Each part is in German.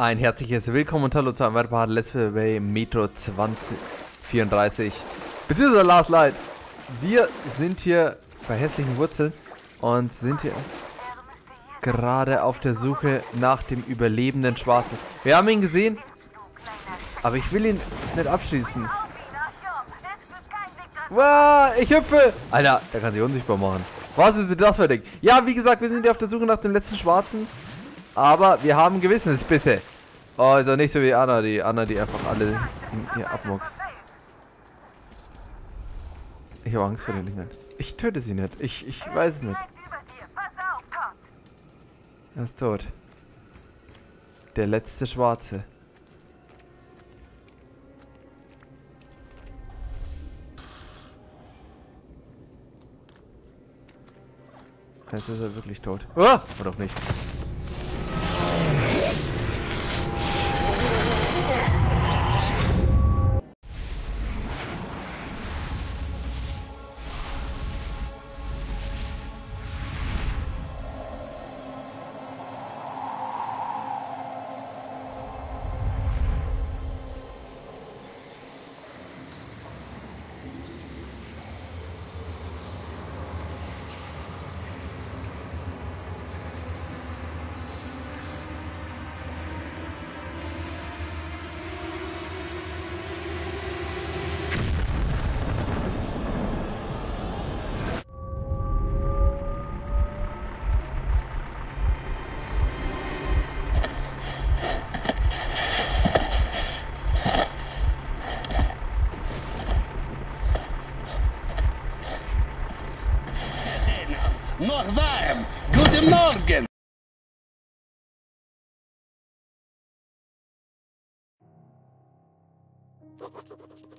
Ein herzliches Willkommen und Hallo zu einem weiteren Let's Play Metro 2034 beziehungsweise Last Light. Wir sind hier bei hässlichen Wurzeln und sind hier gerade auf der Suche nach dem überlebenden Schwarzen. Wir haben ihn gesehen, aber ich will ihn nicht abschließen. Wow, ich hüpfe! Alter, der kann sich unsichtbar machen. Was ist das für ein Ding? Ja, wie gesagt, wir sind hier auf der Suche nach dem letzten Schwarzen. Aber wir haben Gewissensbisse. Oh, also nicht so wie Anna, die Anna, die einfach alle in ihr abmuckst. Ich habe Angst vor den Dingen. Ich töte sie nicht. Ich, ich weiß es nicht. Er ist tot. Der letzte Schwarze. Jetzt ist er wirklich tot. Oh! Oder doch nicht.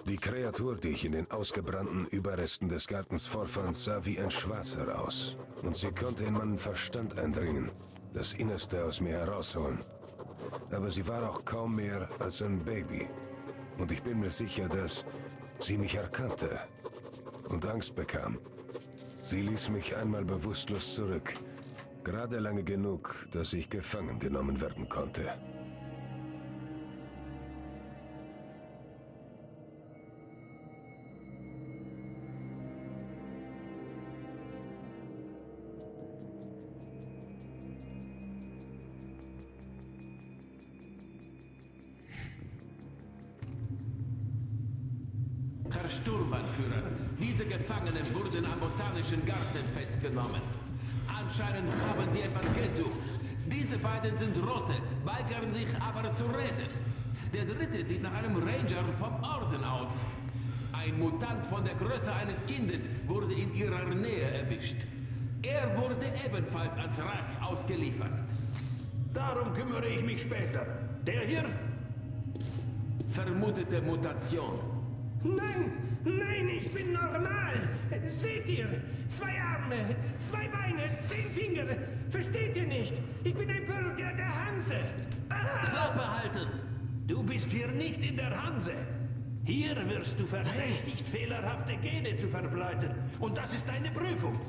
Die Kreatur, die ich in den ausgebrannten Überresten des Gartens vorfand, sah wie ein Schwarzer aus. Und sie konnte in meinen Verstand eindringen, das Innerste aus mir herausholen. Aber sie war auch kaum mehr als ein Baby. Und ich bin mir sicher, dass sie mich erkannte und Angst bekam. Sie ließ mich einmal bewusstlos zurück. Gerade lange genug, dass ich gefangen genommen werden konnte. Sturmanführer, diese Gefangenen wurden am Botanischen Garten festgenommen. Anscheinend haben sie etwas gesucht. Diese beiden sind Rote, weigern sich aber zu reden. Der dritte sieht nach einem Ranger vom Orden aus. Ein Mutant von der Größe eines Kindes wurde in ihrer Nähe erwischt. Er wurde ebenfalls als Reich ausgeliefert. Darum kümmere ich mich später. Der hier? Vermutete Mutation. Nein, nein, ich bin normal. Seht ihr? Zwei Arme, zwei Beine, zehn Finger. Versteht ihr nicht? Ich bin ein Bürger der Hanse. Ah! Klappe halten! Du bist hier nicht in der Hanse. Hier wirst du verdächtigt, fehlerhafte Gene zu verbreiten. Und das ist deine Prüfung.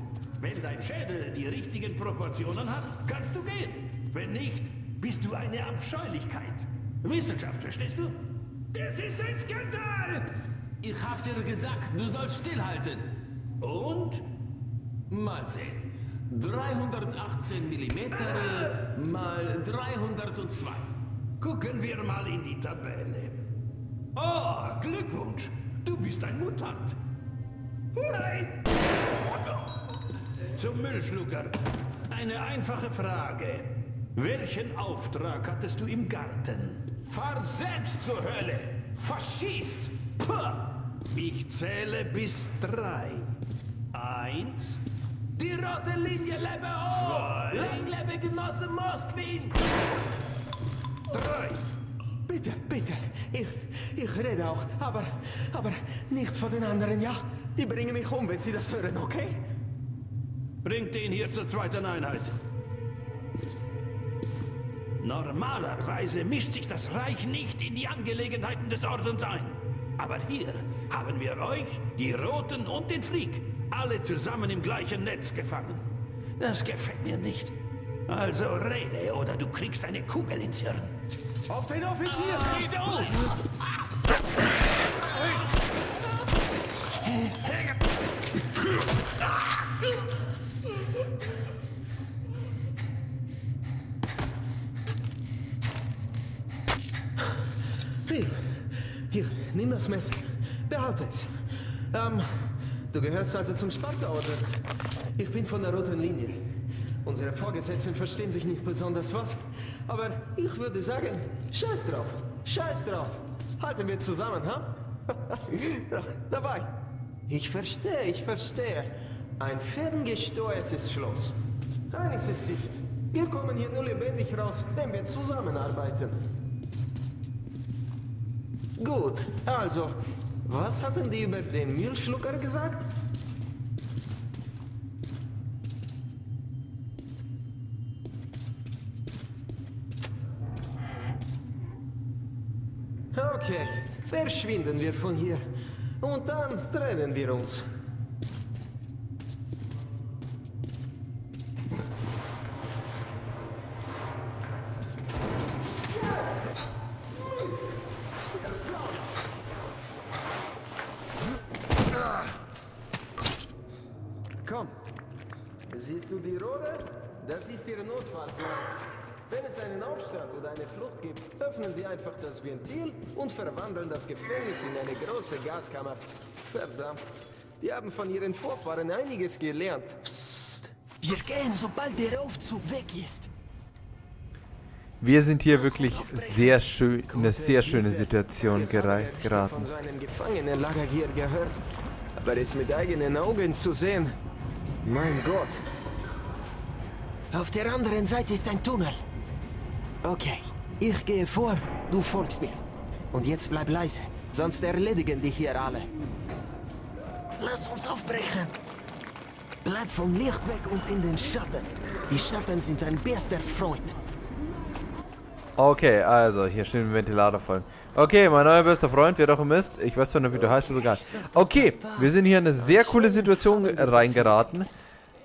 Wenn dein Schädel die richtigen Proportionen hat, kannst du gehen. Wenn nicht, bist du eine Abscheulichkeit. Wissenschaft, verstehst du? Das ist ein Skandal! Ich hab dir gesagt, du sollst stillhalten. Und? Mal sehen. 318 Millimeter mal 302. Gucken wir mal in die Tabelle. Oh, Glückwunsch. Du bist ein Mutant. Nein! Zum Müllschlucker. Eine einfache Frage. Welchen Auftrag hattest du im Garten? Fahr selbst zur Hölle! Faschist! Puh. Ich zähle bis drei. Eins. Die rote Linie lebe hoch! Zwei. Lang lebe Genosse Moskwin! Drei. Bitte, bitte. Ich, ich rede auch, aber, aber nichts von den anderen, ja? Die bringen mich um, wenn sie das hören, okay? Bringt ihn hier zur zweiten Einheit. Normalerweise mischt sich das Reich nicht in die Angelegenheiten des Ordens ein. Aber hier haben wir euch, die Roten und den Freak, alle zusammen im gleichen Netz gefangen. Das gefällt mir nicht. Also rede, oder du kriegst eine Kugel ins Hirn. Auf den Offizier! Hier, hier, nimm das Messer. Es. Ähm, du gehörst also zum Sparta-Order. Ich bin von der roten Linie. Unsere Vorgesetzten verstehen sich nicht besonders was, aber ich würde sagen, scheiß drauf, scheiß drauf. Halten wir zusammen, ha? Da- Dabei. Ich verstehe, ich verstehe. Ein ferngesteuertes Schloss. Eines ist sicher. Wir kommen hier nur lebendig raus, wenn wir zusammenarbeiten. Gut, also, was hatten die über den Müllschlucker gesagt? Okay, verschwinden wir von hier. Und dann trennen wir uns. Komm. Siehst du die Rohre? Das ist Ihr Notfallplan. Wenn es einen Aufstand oder eine Flucht gibt, öffnen Sie einfach das Ventil und verwandeln das Gefängnis in eine große Gaskammer. Verdammt. Die haben von ihren Vorfahren einiges gelernt. Psst. Wir gehen, sobald der Aufzug weg ist. Wir sind hier wirklich sehr schön, in eine sehr schöne Situation gera- Ich habe geraten. von so einem Gefangenenlager hier gehört. Aber es mit eigenen Augen zu sehen, mein Gott. Auf der anderen Seite ist ein Tunnel. Okay, ich gehe vor, du folgst mir. Und jetzt bleib leise, sonst erledigen dich hier alle. Lass uns aufbrechen. Bleib vom Licht weg und in den Schatten. Die Schatten sind dein bester Freund. Okay, also hier schön den Ventilator voll. Okay, mein neuer bester Freund, wer doch immer ist. Ich weiß zwar nicht, wie du heißt, aber egal. Okay, wir sind hier in eine sehr coole Situation reingeraten.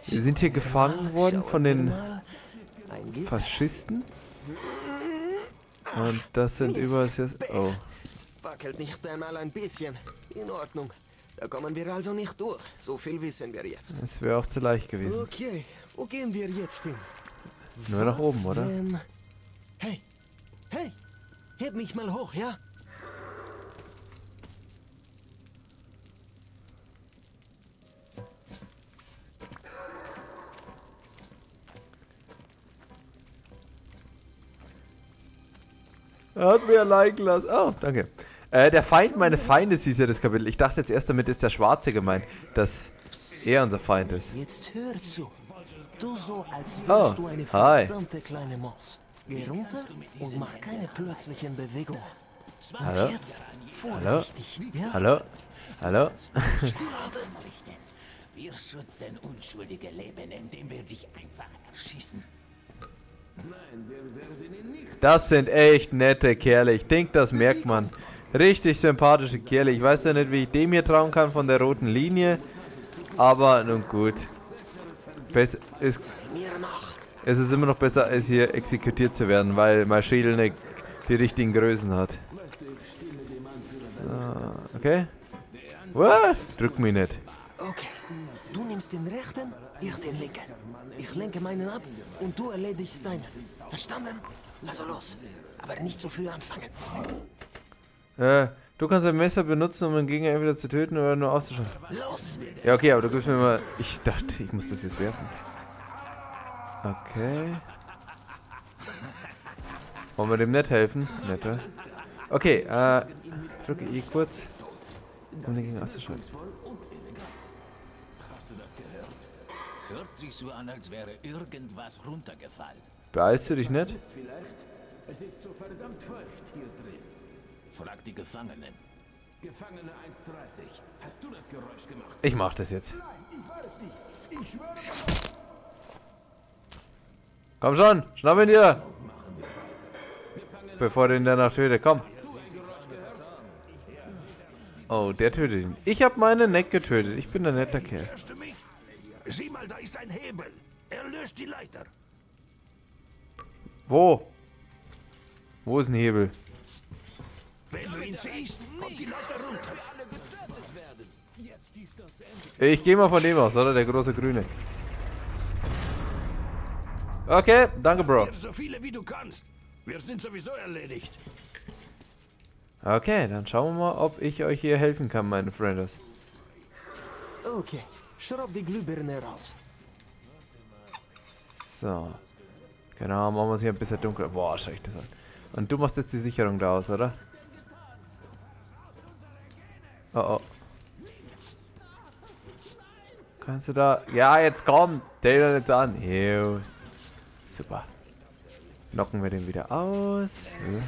Wir sind hier gefangen worden von den. Faschisten. Und das sind überall sehr... Oh. Wackelt nicht einmal ein bisschen. In Ordnung. Da kommen wir also nicht durch. So viel wissen wir jetzt. Das wäre auch zu leicht gewesen. Okay, wo gehen wir jetzt hin? Nur nach oben, oder? Hey, hey, heb mich mal hoch, ja? Er hat mir allein gelassen. Oh, danke. Äh, der Feind, meine Feinde, hieß ja das Kapitel. Ich dachte jetzt erst damit ist der Schwarze gemeint, dass er unser Feind ist. Jetzt hör zu. Du so, als Oh, du eine hi. verdammte kleine Maus. Geh runter und mach keine plötzlichen Bewegungen. Hallo? jetzt Hallo? ja? Hallo? Hallo? Wir schützen unschuldige Leben, indem wir dich einfach erschießen. Das sind echt nette Kerle. Ich denke, das merkt man. Richtig sympathische Kerle. Ich weiß ja nicht, wie ich dem hier trauen kann von der roten Linie. Aber nun gut. Bess ist, es ist immer noch besser, als hier exekutiert zu werden, weil mein Schädel nicht die richtigen Größen hat. So, okay. What? Drück mich nicht. Nimmst den rechten, ich den linken. Ich lenke meinen ab und du erledigst deinen. Verstanden? Also los, aber nicht so früh anfangen. Äh, du kannst ein Messer benutzen, um den Gegner entweder zu töten oder nur auszuschalten. Los! Ja, okay, aber du gibst mir mal. Ich dachte, ich muss das jetzt werfen. Okay. Wollen wir dem nicht helfen? Nett, oder? Okay, äh. Drücke I kurz, um den Gegner auszuschalten. Hört sich so an, als wäre irgendwas runtergefallen. Beeilst du dich nicht? Es ist so verdammt feucht hier drin. Frag die Gefangenen. Gefangene 1.30. Hast du das Geräusch gemacht? Ich mach das jetzt. Komm schon, schnapp ihn dir! Bevor den danach tötet, komm. Oh, der tötet ihn. Ich hab meinen Neck getötet. Ich bin ein netter Kerl. Sieh mal, da ist ein Hebel. Er löst die Leiter. Wo? Wo ist ein Hebel? Wenn du ihn ziehst, kommt die Leiter runter. Ich gehe mal von dem aus, oder? Der große Grüne. Okay, danke, Bro. So viele wie du kannst. Wir sind sowieso erledigt. Okay, dann schauen wir mal, ob ich euch hier helfen kann, meine Friendos. Okay, schraub die Glühbirne raus. So. Genau, machen wir es hier ein bisschen dunkler. Boah, schau ich das an. Und du machst jetzt die Sicherung da aus, oder? Oh oh. Kannst du da... Ja, jetzt komm! Der jetzt an. Ew. Super. Knocken wir den wieder aus. Ja.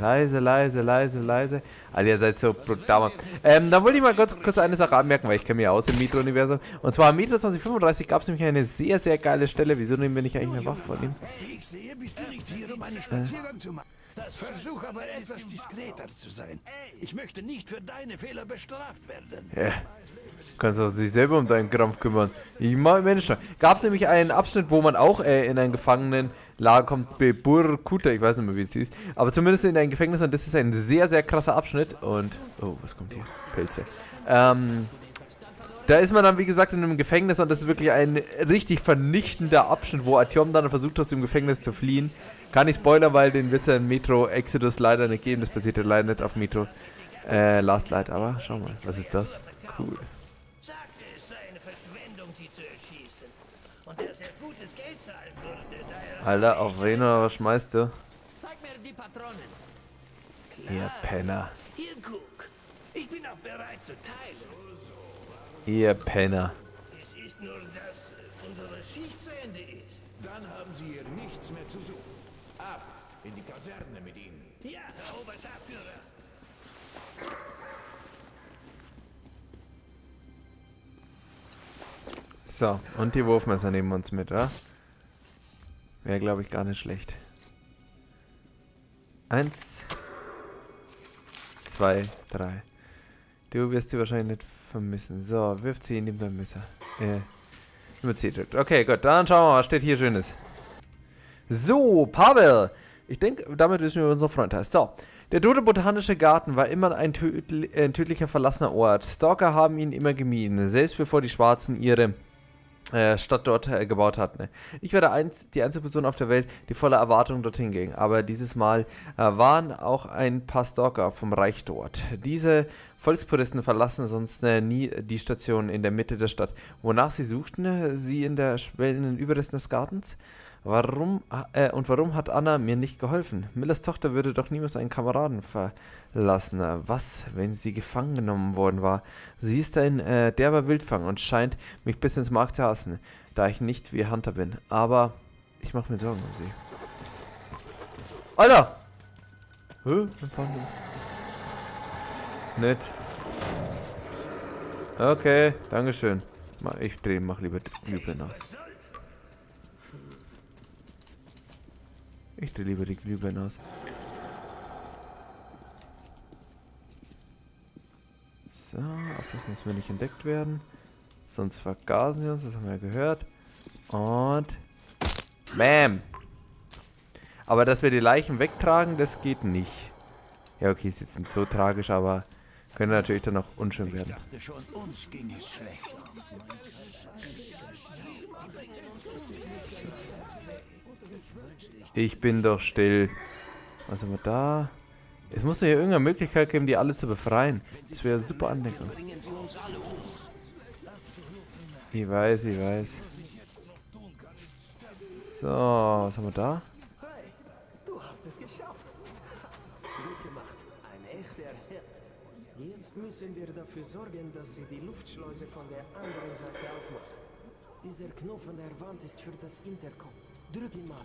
Leise, leise, leise, leise. Alter, ihr seid so brutal. Ähm, dann wollte ich mal kurz, kurz eine Sache anmerken, weil ich kenne mich aus im Metro-Universum. Und zwar im Metro 2035 gab es nämlich eine sehr, sehr geile Stelle. Wieso nehmen wir nicht eigentlich eine Waffe von ihm? Ich sehe, bist du nicht hier, um einen Spaziergang zu machen. Versuch aber etwas diskreter zu sein. Ich möchte nicht für deine Fehler bestraft werden. Ja. Kannst du dich selber um deinen Krampf kümmern. Ich mach Mensch. Gab es nämlich einen Abschnitt, wo man auch äh, in ein Gefangenenlager kommt, Beburkuta, ich weiß nicht mehr, wie es hieß. Aber zumindest in ein Gefängnis und das ist ein sehr, sehr krasser Abschnitt. Und, oh, was kommt hier? Pilze. Ähm, da ist man dann, wie gesagt, in einem Gefängnis und das ist wirklich ein richtig vernichtender Abschnitt, wo Artyom dann versucht aus dem Gefängnis zu fliehen. Kann ich spoilern, weil den wird es ja in Metro Exodus leider nicht geben. Das passiert ja leider nicht auf Metro äh, Last Light. Aber schau mal, was ist das? Cool. Er er... Alter, auf wen oder was schmeißt du? Ihr Penner. Hier, guck. Ich bin auch bereit zu teilen. Ihr Penner. Es ist nur, dass unsere Schicht zu Ende ist. Dann haben Sie hier nichts mehr zu suchen. Ab in die Kaserne mit Ihnen. Ja, Herr Oberstabführer. So, und die Wurfmesser nehmen wir uns mit, oder? Wäre, glaube ich, gar nicht schlecht. Eins. Zwei, drei. Du wirst sie wahrscheinlich nicht vermissen. So, wirft sie in dein Messer. Äh, nur C drückt. Okay, gut. Dann schauen wir mal, was steht hier Schönes. So, Pavel. Ich denke, damit wissen wir, wie unser Freund heißt. So. Der tote botanische Garten war immer ein, tödli äh, tödlicher verlassener Ort. Stalker haben ihn immer gemieden, selbst bevor die Schwarzen ihre Stadt dort äh, gebaut hatten. Ich war einz die einzige Person auf der Welt, die voller Erwartung dorthin ging. Aber dieses Mal äh, waren auch ein paar Stalker vom Reich dort. Diese Volkspuristen verlassen sonst äh, nie die Station in der Mitte der Stadt. Wonach sie suchten, äh, sie in der schwellenden Überresten des Gartens? Warum äh, und warum hat Anna mir nicht geholfen? Millers Tochter würde doch niemals einen Kameraden verlassen. Was, wenn sie gefangen genommen worden war? Sie ist ein äh, derber Wildfang und scheint mich bis ins Mark zu hassen, da ich nicht wie Hunter bin. Aber ich mache mir Sorgen um sie. Alter! Hä? Wann fahren wir? Nett. Okay, Dankeschön. Ich dreh, mach lieber Glühbirne aus. Ich drehe lieber die Glühbirne aus. So, aufpassen, dass wir nicht entdeckt werden. Sonst vergasen sie uns, das haben wir ja gehört. Und... Bam! Aber dass wir die Leichen wegtragen, das geht nicht. Ja, okay, ist jetzt nicht so tragisch, aber könnte natürlich dann auch unschön werden. Dachte schon, uns ging es schlechter. Ich bin doch still. Was haben wir da? Es muss hier irgendeine Möglichkeit geben, die alle zu befreien. Das wäre super um. Ich weiß, ich weiß. So, was haben wir da? Hey, du hast es geschafft. Gut gemacht. Ein echter Held. Jetzt müssen wir dafür sorgen, dass sie die Luftschleuse von der anderen Seite aufmachen. Dieser Knopf an der Wand ist für das Intercom. Drück ihn mal.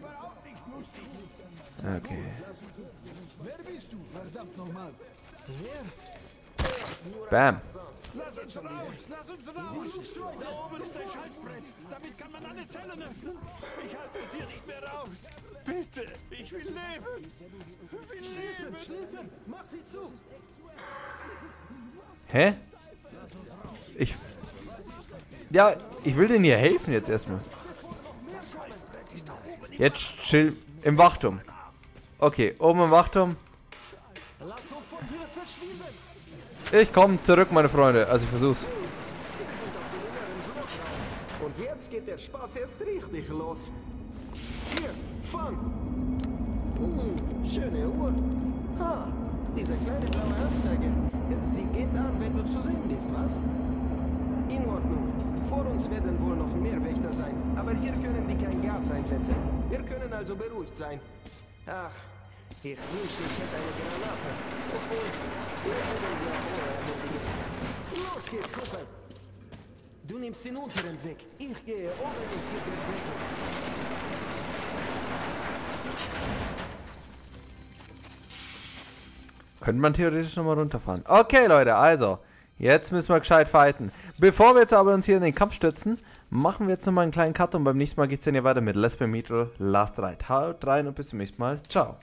Okay. Wer bist du, verdammt nochmal? Bam. Lass uns raus! Lass uns raus! Da oben ist ein Schaltbrett. Damit kann man alle Zellen öffnen. Ich halte es hier nicht mehr raus. Bitte, ich will leben. Will leben. Schließen! Mach sie zu! Hä? Ich. Ja, ich will denen hier helfen jetzt erstmal. Jetzt chill im Wachturm. Okay, oben im Wachturm. Ich komme zurück, meine Freunde. Also ich versuch's. Und jetzt geht der Spaß erst richtig los. Hier, fang! Hm, schöne Uhr. Ha, diese kleine blaue Anzeige. Sie geht an, wenn du zu sehen bist, was? In Ordnung. Vor uns werden wohl noch mehr Wächter sein, aber hier können die kein Gas einsetzen. Wir können also beruhigt sein. Ach, ich wünschte, ich hätte eine Granate. Los geht's, Kumpel! Du nimmst den unteren Weg. Ich gehe oben und gebe Deckung. Könnte man theoretisch nochmal runterfahren. Okay, Leute, also. Jetzt müssen wir gescheit fighten. Bevor wir jetzt aber uns hier in den Kampf stürzen, machen wir jetzt nochmal einen kleinen Cut und beim nächsten Mal geht es dann hier weiter mit Let's Play Metro Last Ride. Haut rein und bis zum nächsten Mal. Ciao.